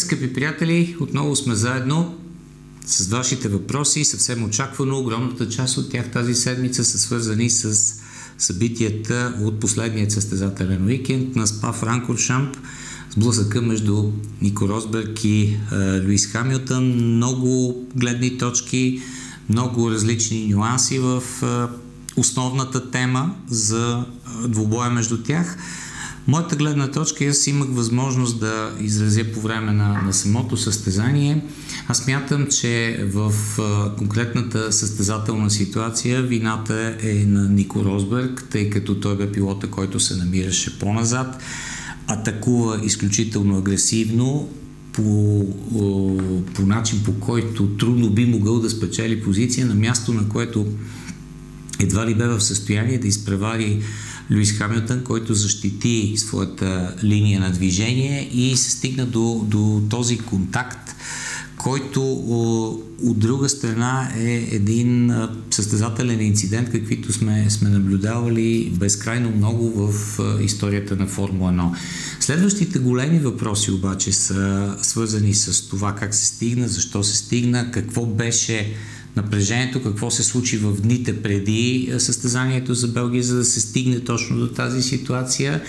Скъпи приятели! Отново сме заедно с вашите въпроси. Съвсем очаквано, огромната част от тях тази седмица са свързани с събитията от последният състезателен уикенд на СПА Франкфурт-Шамп. Сблъсъка между Нико Росберг и е, Луис Хамилтън. Много гледни точки, много различни нюанси в е, основната тема за двубоя между тях. Моята гледна точка, аз имах възможност да изразя по време на, на самото състезание. Аз мятам, че в а, конкретната състезателна ситуация вината е на Нико Росберг, тъй като той бе пилота, който се намираше по-назад, атакува изключително агресивно, по, по начин, по който трудно би могъл да спечели позиция на място, на което едва ли бе в състояние да изпревари Луис Хамилтън, който защити своята линия на движение и се стигна до, до този контакт, който от друга страна е един състезателен инцидент, каквито сме, сме наблюдавали безкрайно много в историята на Формула 1. Следващите големи въпроси обаче са свързани с това как се стигна, защо се стигна, какво беше напрежението, какво се случи в дните преди състезанието за Белгия, за да се стигне точно до тази ситуация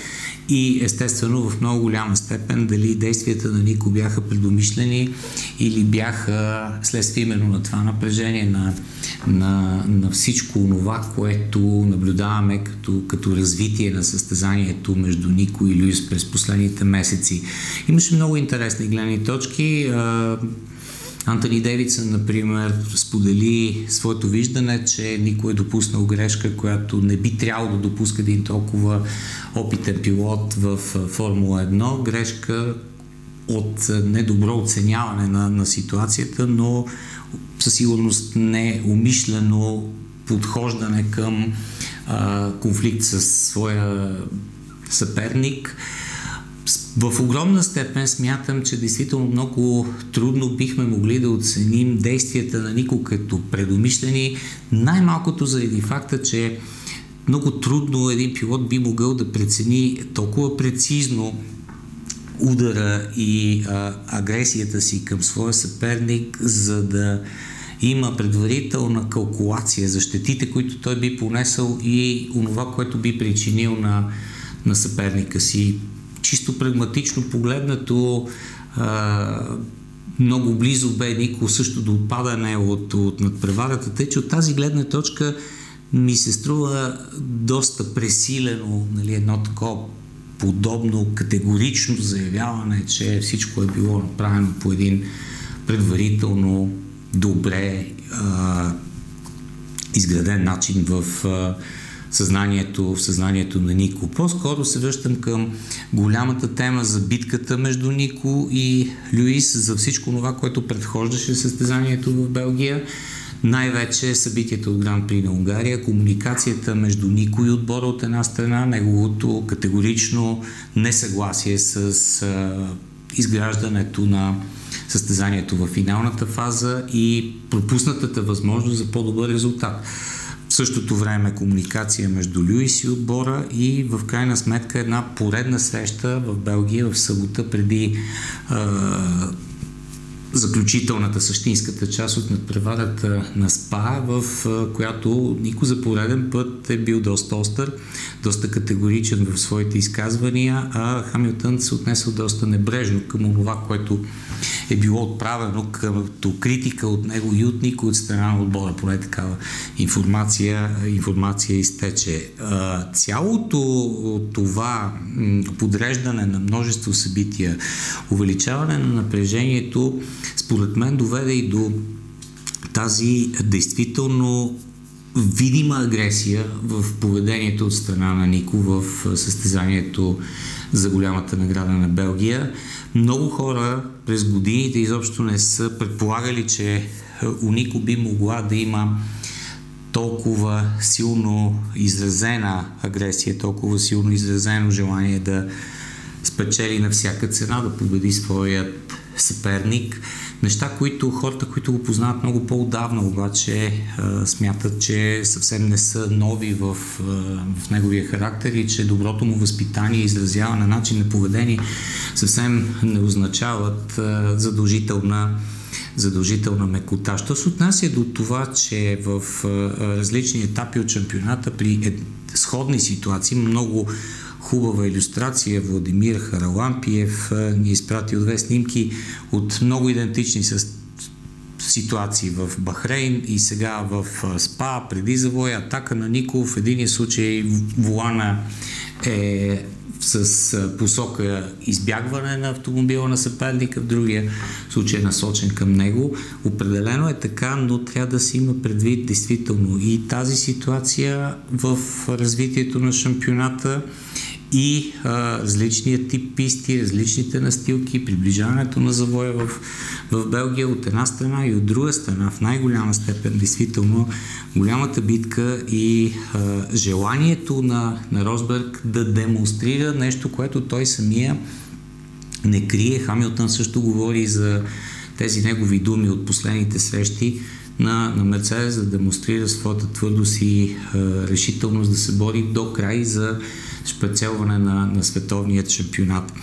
и естествено в много голяма степен дали действията на Нико бяха предумишлени или бяха следствие именно на това напрежение, на, на, на всичко това, което наблюдаваме като, като развитие на състезанието между Нико и Люис през последните месеци. Имаше много интересни гледни точки. Антони Дейвидсън, например, сподели своето виждане, че никой е допуснал грешка, която не би трябвало да допуска един толкова опитен пилот в Формула 1. Грешка от недобро оценяване на, на ситуацията, но със сигурност не умишлено подхождане към а, конфликт с своя съперник. В огромна степен смятам, че действително много трудно бихме могли да оценим действията на Нико като предумишлени, най-малкото заради факта, че много трудно един пилот би могъл да прецени толкова прецизно удара и а, агресията си към своя съперник, за да има предварителна калкулация за щетите, които той би понесъл и онова, което би причинил на, на съперника си чисто прагматично погледнато много близо бе Нико също до отпадане от, от надпреварата, тъй че от тази гледна точка ми се струва доста пресилено нали, едно такова подобно категорично заявяване, че всичко е било направено по един предварително добре а, изграден начин в а, съзнанието, в съзнанието на Нико. По-скоро се връщам към голямата тема за битката между Нико и Люис, за всичко това, което предхождаше състезанието в Белгия. Най-вече събитията от Гран При на Унгария, комуникацията между Нико и отбора от една страна, неговото категорично несъгласие с изграждането на състезанието в финалната фаза и пропуснатата възможност за по-добър резултат. Същото време комуникация между Люис и отбора и в крайна сметка една поредна среща в Белгия в събота преди а, заключителната, същинската част от надпреварата на СПА, в която Нико за пореден път е бил доста остър, доста категоричен в своите изказвания, а Хамилтън се отнесъл доста небрежно към това, което е било отправено като критика от него и от Нико от страна на отбора. Поне такава информация, информация изтече. Цялото това подреждане на множество събития, увеличаване на напрежението, според мен доведе и до тази действително видима агресия в поведението от страна на Нико в състезанието за голямата награда на Белгия. Много хора през годините изобщо не са предполагали, че у Нико би могла да има толкова силно изразена агресия, толкова силно изразено желание да спечели на всяка цена, да победи своят съперник. Неща, които хората, които го познават много по-отдавна, обаче смятат, че съвсем не са нови в, в неговия характер и че доброто му възпитание и изразяване, начин на поведение съвсем не означават задължителна задължителна мекота. Що се отнася до това, че в различни етапи от шампионата при е, сходни ситуации много хубава иллюстрация. Владимир Харалампиев ни изпратил две снимки от много идентични с ситуации в Бахрейн и сега в СПА, преди завоя, атака на Ников. В един случай Волана е с посока избягване на автомобила на съперника, в другия случай е насочен към него. Определено е така, но трябва да се има предвид действително и тази ситуация в развитието на шампионата и а, различния тип писти, различните настилки, приближаването на завоя в, в Белгия от една страна и от друга страна, в най-голяма степен, действително, голямата битка и а, желанието на, на Росберг да демонстрира нещо, което той самия не крие. Хамилтън също говори за тези негови думи от последните срещи на, на Мерцедес да демонстрира своята твърдост и а, решителност да се бори до край за спецелване на, на световният шампионат.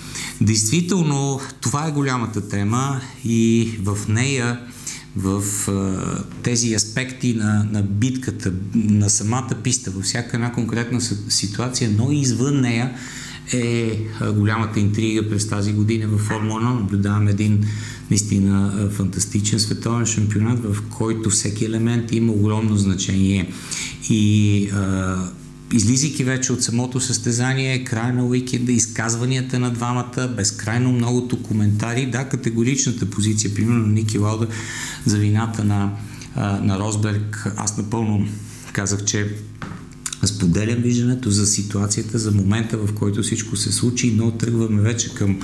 Действително, това е голямата тема и в нея в а, тези аспекти на, на битката, на самата писта, във всяка една конкретна ситуация, но и извън нея е голямата интрига през тази година в Формула 1. Наблюдаваме един наистина фантастичен световен шампионат, в който всеки елемент има огромно значение. И а, излизайки вече от самото състезание, края на уикенда, изказванията на двамата, безкрайно многото коментари, да, категоричната позиция, примерно Ники Лауда за вината на, на Росберг, аз напълно казах, че споделям виждането за ситуацията, за момента, в който всичко се случи, но тръгваме вече към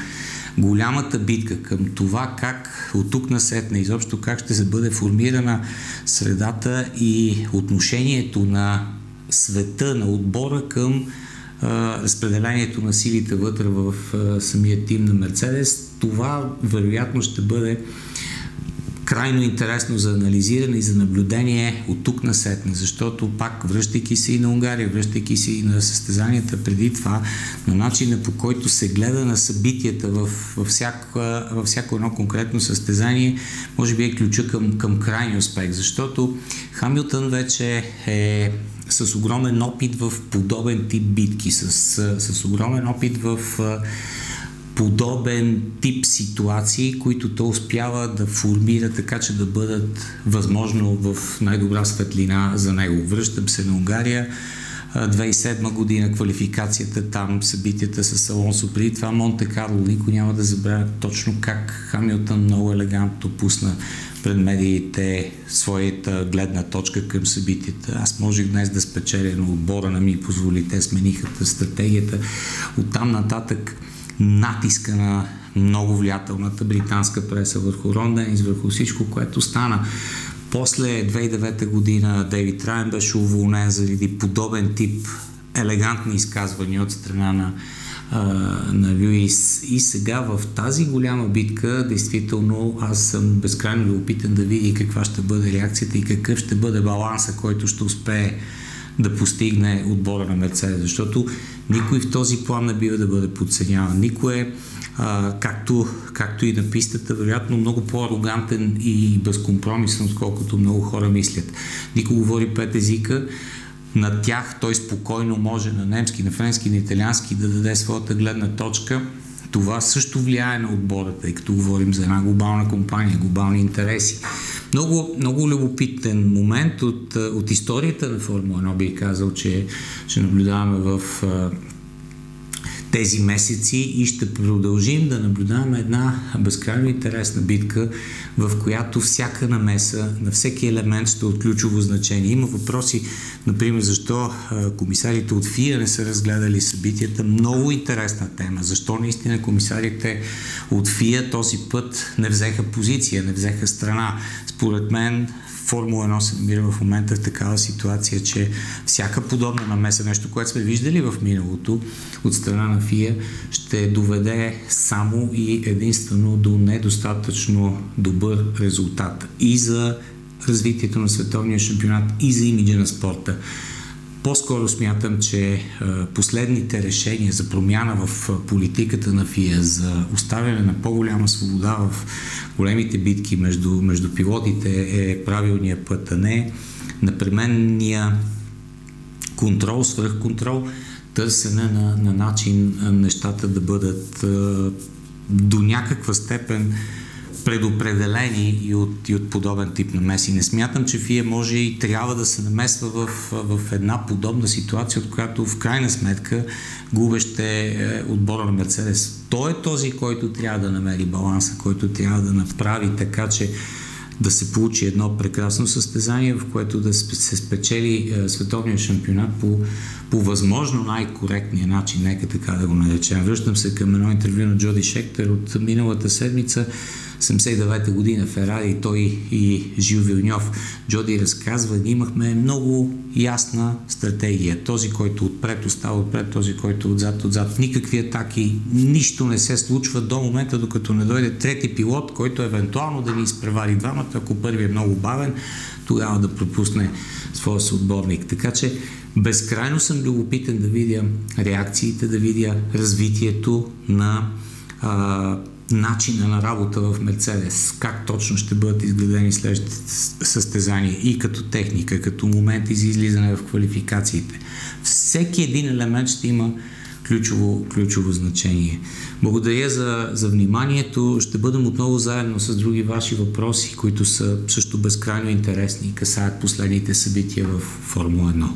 голямата битка, към това как от тук на сетне, изобщо как ще се бъде формирана средата и отношението на света, на отбора към а, разпределението на силите вътре в а, самия тим на Мерцедес. Това вероятно ще бъде крайно интересно за анализиране и за наблюдение от тук на сетне, защото пак връщайки се и на Унгария, връщайки се и на състезанията преди това, на начина по който се гледа на събитията в, във, всяко, във всяко едно конкретно състезание, може би е ключа към, към крайния успех, защото Хамилтън вече е с огромен опит в подобен тип битки, с, с огромен опит в подобен тип ситуации, които то успява да формира така, че да бъдат възможно в най-добра светлина за него. Връщам се на Унгария. 2007 година квалификацията там, събитията с Алонсо, преди това Монте Карло, никой няма да забравя точно как Хамилтън много елегантно пусна пред медиите своята гледна точка към събитията. Аз можех днес да спечеля, но отбора на ми позволи. Те смениха стратегията. Оттам нататък натиска на много влиятелната британска преса върху Рон Денис, върху всичко, което стана. После 2009 година Дейвид Райан беше уволнен заради подобен тип елегантни изказвания от страна на на Люис. И сега в тази голяма битка, действително, аз съм безкрайно любопитен да видя каква ще бъде реакцията и какъв ще бъде баланса, който ще успее да постигне отбора на Мерцедес, защото никой в този план не бива да бъде подценяван. Никой е, а, както, както и на пистата, вероятно много по-арогантен и безкомпромисен, отколкото много хора мислят. Никой говори пет езика, на тях той спокойно може на немски, на френски, на италиански да даде своята гледна точка. Това също влияе на отбора, тъй като говорим за една глобална компания, глобални интереси. Много, много любопитен момент от, от историята на Формула 1 би казал, че ще наблюдаваме в тези месеци и ще продължим да наблюдаваме една безкрайно интересна битка, в която всяка намеса на всеки елемент ще е от ключово значение. Има въпроси, например, защо комисарите от ФИА не са разгледали събитията. Много интересна тема. Защо наистина комисарите от ФИА този път не взеха позиция, не взеха страна. Според мен Формула 1 се намира в момента в такава ситуация, че всяка подобна намеса, нещо, което сме виждали в миналото от страна на ФИА, ще доведе само и единствено до недостатъчно добър резултат и за развитието на световния шампионат и за имиджа на спорта. По-скоро смятам, че последните решения за промяна в политиката на ФИА, за оставяне на по-голяма свобода в големите битки между, между пилотите е правилният път, а не напременния контрол, свръхконтрол, търсене на, на начин нещата да бъдат до някаква степен предопределени и от, и от подобен тип намеси. Не смятам, че ФИА може и трябва да се намесва в, в една подобна ситуация, от която в крайна сметка губещ е отбора на Мерцедес. Той е този, който трябва да намери баланса, който трябва да направи така, че да се получи едно прекрасно състезание, в което да се спечели е, световния шампионат по, по възможно най-коректния начин, нека така да го наречем. Връщам се към едно интервю на Джоди Шектер от миналата седмица, 79-та година Ферари, той и Жил Вилньов. Джоди разказва, ние имахме много ясна стратегия. Този, който отпред остава отпред, този, който отзад, отзад. Никакви атаки, нищо не се случва до момента, докато не дойде трети пилот, който евентуално да ни изпревари двамата, ако първи е много бавен, тогава да пропусне своя съотборник. Така че безкрайно съм любопитен да видя реакциите, да видя развитието на а, начина на работа в Мерцедес, как точно ще бъдат изгледани следващите състезания и като техника, като моменти за излизане в квалификациите. Всеки един елемент ще има ключово, ключово значение. Благодаря за, за вниманието. Ще бъдем отново заедно с други ваши въпроси, които са също безкрайно интересни и касаят последните събития в Формула 1.